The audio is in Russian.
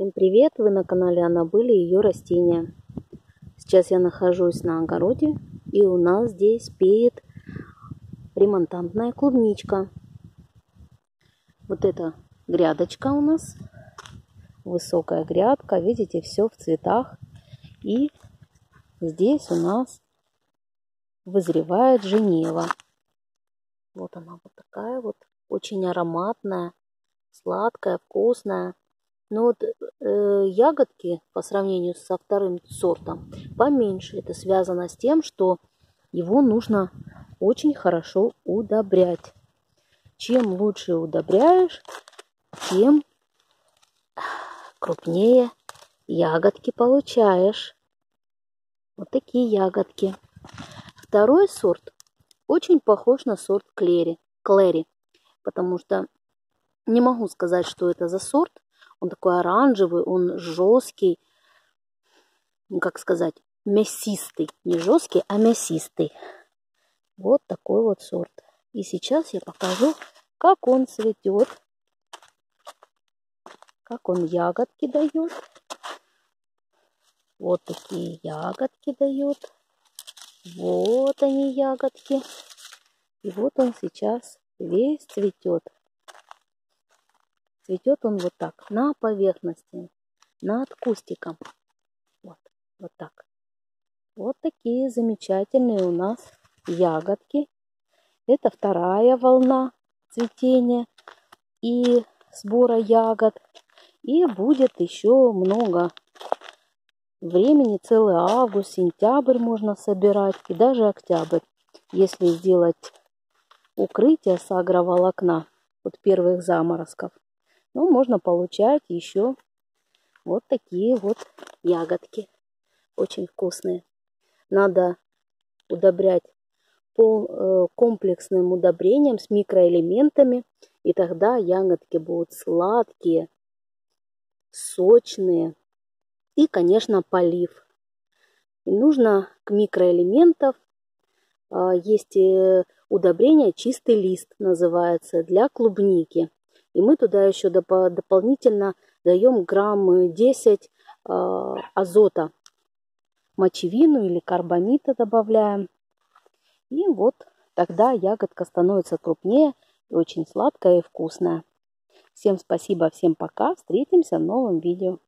Всем привет! Вы на канале Аннабель и ее растения. Сейчас я нахожусь на огороде и у нас здесь пеет ремонтантная клубничка. Вот эта грядочка у нас, высокая грядка, видите, все в цветах. И здесь у нас вызревает Женева. Вот она вот такая вот, очень ароматная, сладкая, вкусная. Но вот э, ягодки по сравнению со вторым сортом поменьше. Это связано с тем, что его нужно очень хорошо удобрять. Чем лучше удобряешь, тем крупнее ягодки получаешь. Вот такие ягодки. Второй сорт очень похож на сорт Клери, Клэри, потому что не могу сказать, что это за сорт, он такой оранжевый, он жесткий, как сказать, мясистый. Не жесткий, а мясистый. Вот такой вот сорт. И сейчас я покажу, как он цветет, как он ягодки дает. Вот такие ягодки дает. Вот они ягодки. И вот он сейчас весь цветет. Цветет он вот так, на поверхности, над кустиком. Вот, вот так. Вот такие замечательные у нас ягодки. Это вторая волна цветения и сбора ягод. И будет еще много времени, целый август, сентябрь можно собирать и даже октябрь, если сделать укрытие с агроволокна от первых заморозков ну, можно получать еще вот такие вот ягодки. Очень вкусные. Надо удобрять пол, э, комплексным удобрением с микроэлементами, и тогда ягодки будут сладкие, сочные и, конечно, полив. И нужно к микроэлементам э, есть э, удобрение чистый лист называется для клубники. И мы туда еще доп- дополнительно даем грамм 10 э, азота, мочевину или карбамита добавляем. И вот тогда ягодка становится крупнее и очень сладкая и вкусная. Всем спасибо, всем пока. Встретимся в новом видео.